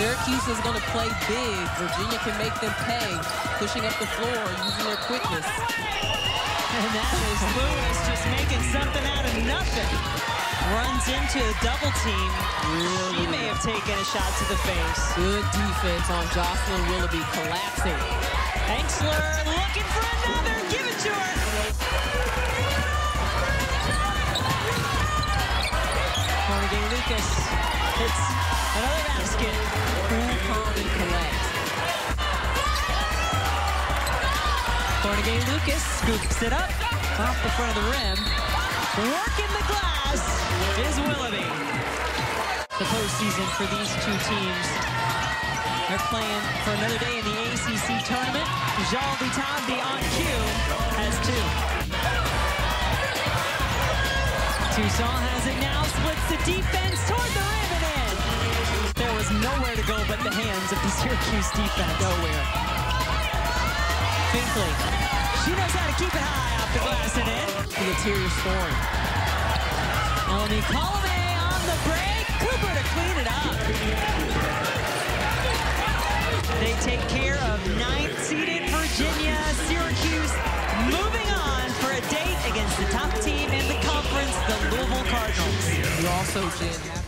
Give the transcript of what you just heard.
Syracuse is going to play big. Virginia can make them pay, pushing up the floor, using their quickness. And that is Lewis just making something out of nothing. Runs into a double team. Really? He may have taken a shot to the face. Good defense on Jocelyn Willoughby collapsing. Engstler looking for another. Give it to her. Cornegay Lucas hits another basket. Cornegay Lucas scoops it up off the front of the rim. Working the glass is Willoughby. The postseason for these two teams. They're playing for another day in the ACC tournament. Jean Vitambi on cue has two. Toussaint has it now, splits the defense toward the rim and in. There was nowhere to go but the hands of the Syracuse defense. Nowhere. Finklea. She knows how to keep it high off the glass and in. The interior scoring. Melanie Colomé on the break. Cooper to clean it up. They take care of ninth seeded Virginia. Syracuse moving on for a date against the top team in the conference, the Louisville Cardinals. You also, Jen,